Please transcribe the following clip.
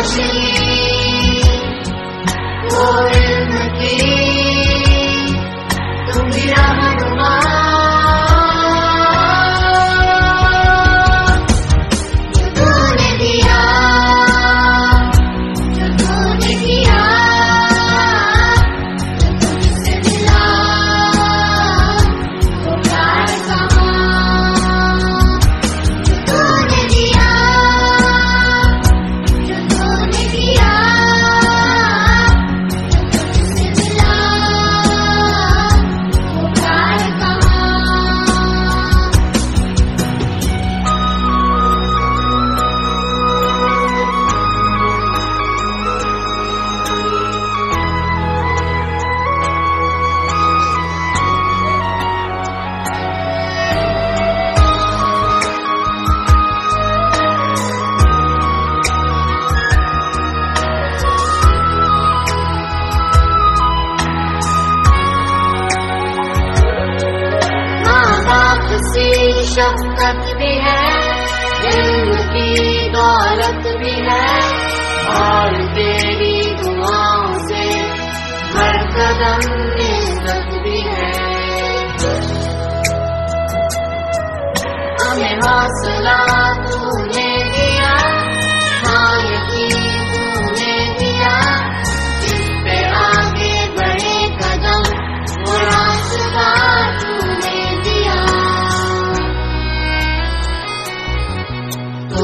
watching you. मेरी शफकत भी है दिल की दौलत भी है और तेरी दुआओं से हर कदम